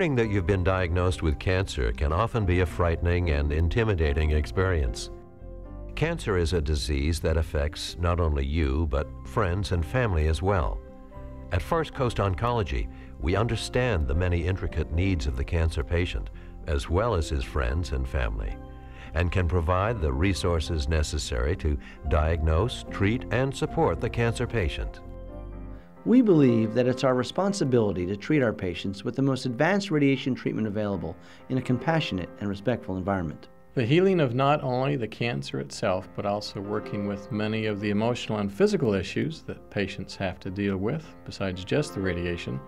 Learning that you've been diagnosed with cancer can often be a frightening and intimidating experience. Cancer is a disease that affects not only you, but friends and family as well. At First Coast Oncology, we understand the many intricate needs of the cancer patient, as well as his friends and family, and can provide the resources necessary to diagnose, treat, and support the cancer patient. We believe that it's our responsibility to treat our patients with the most advanced radiation treatment available in a compassionate and respectful environment. The healing of not only the cancer itself, but also working with many of the emotional and physical issues that patients have to deal with, besides just the radiation,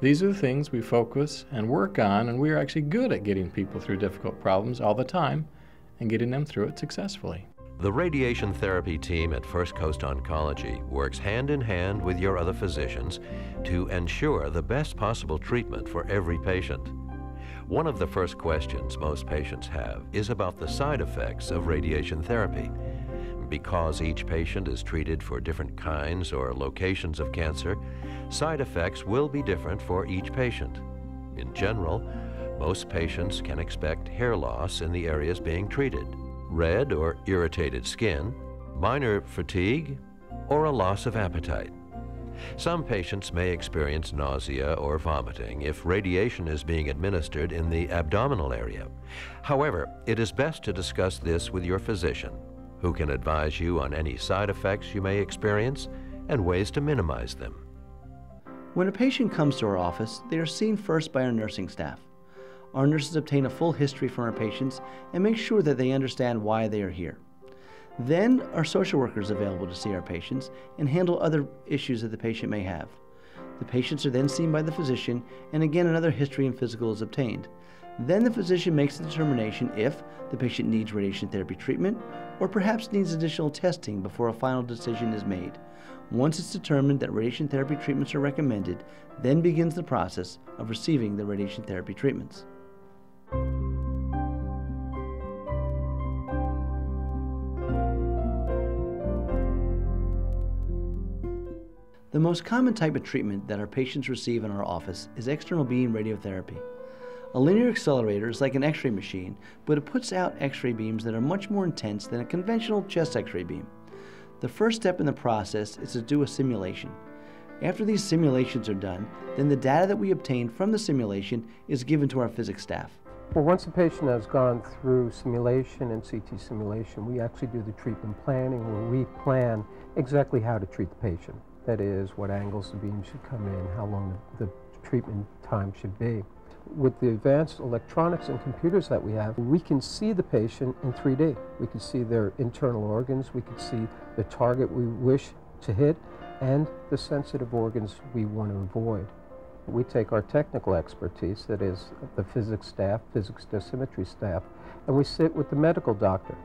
these are the things we focus and work on, and we are actually good at getting people through difficult problems all the time and getting them through it successfully. The radiation therapy team at First Coast Oncology works hand in hand with your other physicians to ensure the best possible treatment for every patient. One of the first questions most patients have is about the side effects of radiation therapy. Because each patient is treated for different kinds or locations of cancer, side effects will be different for each patient. In general, most patients can expect hair loss in the areas being treated, red or irritated skin, minor fatigue, or a loss of appetite. Some patients may experience nausea or vomiting if radiation is being administered in the abdominal area. However, it is best to discuss this with your physician, who can advise you on any side effects you may experience and ways to minimize them. When a patient comes to our office, they are seen first by our nursing staff. Our nurses obtain a full history from our patients and make sure that they understand why they are here. Then, our social workers are available to see our patients and handle other issues that the patient may have. The patients are then seen by the physician, and again, another history and physical is obtained. Then, the physician makes the determination if the patient needs radiation therapy treatment or perhaps needs additional testing before a final decision is made. Once it's determined that radiation therapy treatments are recommended, then begins the process of receiving the radiation therapy treatments. The most common type of treatment that our patients receive in our office is external beam radiotherapy. A linear accelerator is like an x ray machine, but it puts out x ray beams that are much more intense than a conventional chest x ray beam. The first step in the process is to do a simulation. After these simulations are done, then the data that we obtain from the simulation is given to our physics staff. Well, once a patient has gone through simulation and CT simulation, we actually do the treatment planning where we plan exactly how to treat the patient. That is, what angles the beam should come in, how long the, the treatment time should be. With the advanced electronics and computers that we have, we can see the patient in 3D. We can see their internal organs, we can see the target we wish to hit, and the sensitive organs we want to avoid. We take our technical expertise, that is the physics staff, physics dosimetry staff, and we sit with the medical doctor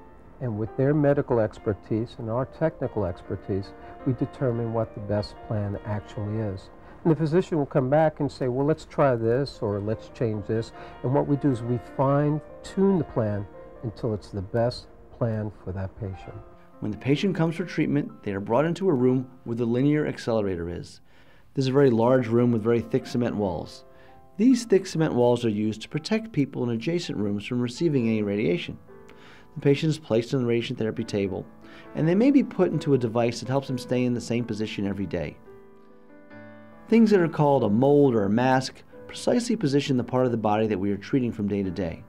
and with their medical expertise and our technical expertise, we determine what the best plan actually is. And the physician will come back and say, well, let's try this or let's change this. And what we do is we fine tune the plan until it's the best plan for that patient. When the patient comes for treatment, they are brought into a room where the linear accelerator is. This is a very large room with very thick cement walls. These thick cement walls are used to protect people in adjacent rooms from receiving any radiation. The patient is placed on the radiation therapy table, and they may be put into a device that helps them stay in the same position every day. Things that are called a mold or a mask precisely position the part of the body that we are treating from day to day.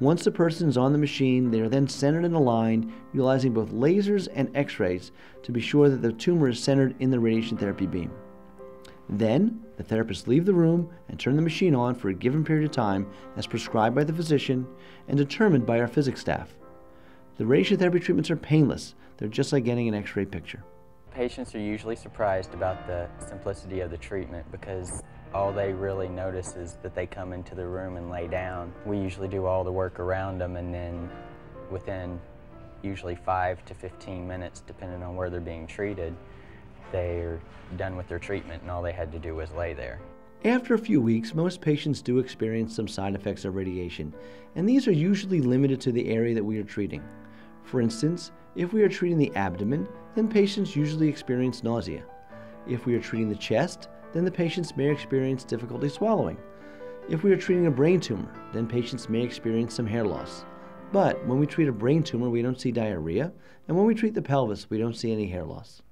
Once the person is on the machine, they are then centered and aligned, utilizing both lasers and x rays to be sure that the tumor is centered in the radiation therapy beam. Then, the therapists leave the room and turn the machine on for a given period of time as prescribed by the physician and determined by our physics staff. The radiation therapy treatments are painless. They're just like getting an x-ray picture. Patients are usually surprised about the simplicity of the treatment because all they really notice is that they come into the room and lay down. We usually do all the work around them and then within usually 5 to 15 minutes, depending on where they're being treated, they're done with their treatment and all they had to do was lay there. After a few weeks, most patients do experience some side effects of radiation, and these are usually limited to the area that we are treating. For instance, if we are treating the abdomen, then patients usually experience nausea. If we are treating the chest, then the patients may experience difficulty swallowing. If we are treating a brain tumor, then patients may experience some hair loss. But when we treat a brain tumor, we don't see diarrhea, and when we treat the pelvis, we don't see any hair loss.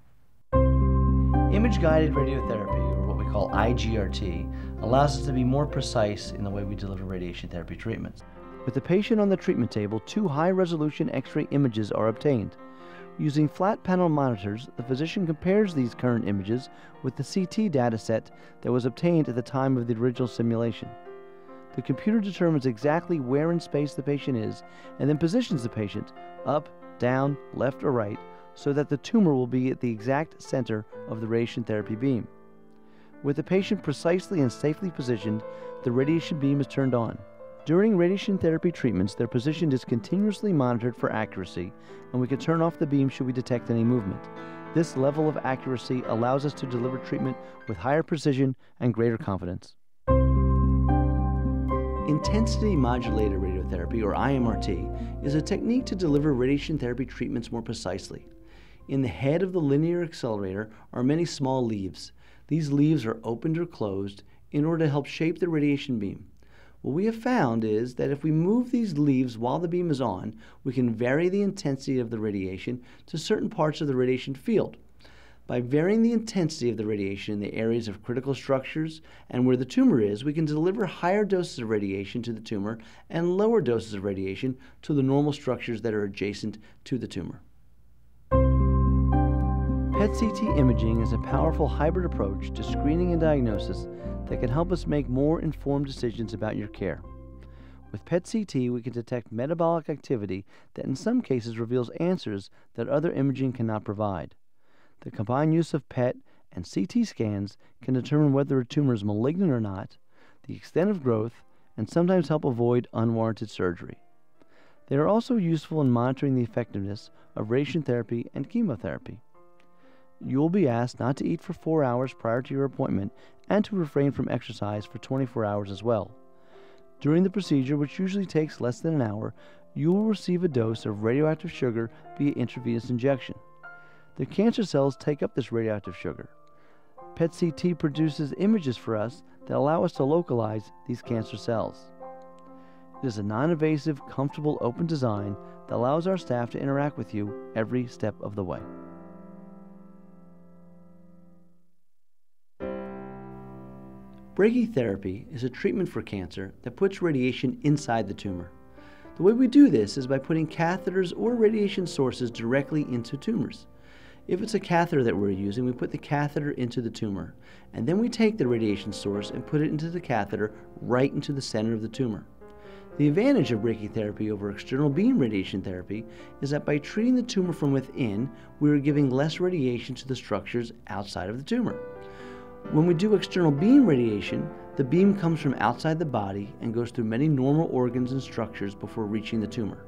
Image guided radiotherapy, or what we call IGRT, allows us to be more precise in the way we deliver radiation therapy treatments. With the patient on the treatment table, two high resolution X ray images are obtained. Using flat panel monitors, the physician compares these current images with the CT dataset that was obtained at the time of the original simulation. The computer determines exactly where in space the patient is and then positions the patient up, down, left, or right so that the tumor will be at the exact center of the radiation therapy beam. With the patient precisely and safely positioned, the radiation beam is turned on. During radiation therapy treatments, their position is continuously monitored for accuracy, and we can turn off the beam should we detect any movement. This level of accuracy allows us to deliver treatment with higher precision and greater confidence. Intensity modulated radiotherapy, or IMRT, is a technique to deliver radiation therapy treatments more precisely. In the head of the linear accelerator are many small leaves. These leaves are opened or closed in order to help shape the radiation beam. What we have found is that if we move these leaves while the beam is on, we can vary the intensity of the radiation to certain parts of the radiation field. By varying the intensity of the radiation in the areas of critical structures and where the tumor is, we can deliver higher doses of radiation to the tumor and lower doses of radiation to the normal structures that are adjacent to the tumor. PET-CT imaging is a powerful hybrid approach to screening and diagnosis that can help us make more informed decisions about your care. With PET-CT, we can detect metabolic activity that in some cases reveals answers that other imaging cannot provide. The combined use of PET and CT scans can determine whether a tumor is malignant or not, the extent of growth, and sometimes help avoid unwarranted surgery. They are also useful in monitoring the effectiveness of radiation therapy and chemotherapy. You will be asked not to eat for four hours prior to your appointment and to refrain from exercise for 24 hours as well. During the procedure, which usually takes less than an hour, you will receive a dose of radioactive sugar via intravenous injection. The cancer cells take up this radioactive sugar. PET CT produces images for us that allow us to localize these cancer cells. It is a non invasive, comfortable, open design that allows our staff to interact with you every step of the way. Brachytherapy is a treatment for cancer that puts radiation inside the tumor. The way we do this is by putting catheters or radiation sources directly into tumors. If it's a catheter that we're using, we put the catheter into the tumor, and then we take the radiation source and put it into the catheter right into the center of the tumor. The advantage of brachytherapy over external beam radiation therapy is that by treating the tumor from within, we are giving less radiation to the structures outside of the tumor. When we do external beam radiation, the beam comes from outside the body and goes through many normal organs and structures before reaching the tumor.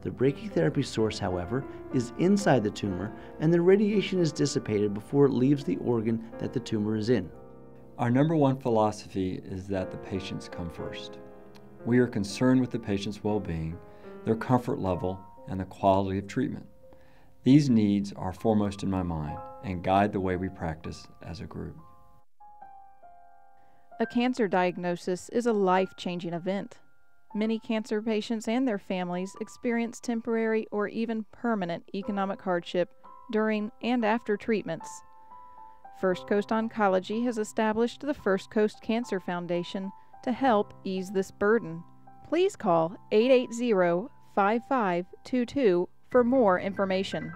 The brachytherapy source, however, is inside the tumor and the radiation is dissipated before it leaves the organ that the tumor is in. Our number one philosophy is that the patients come first. We are concerned with the patient's well being, their comfort level, and the quality of treatment. These needs are foremost in my mind and guide the way we practice as a group. A cancer diagnosis is a life changing event. Many cancer patients and their families experience temporary or even permanent economic hardship during and after treatments. First Coast Oncology has established the First Coast Cancer Foundation to help ease this burden. Please call 880 5522 for more information.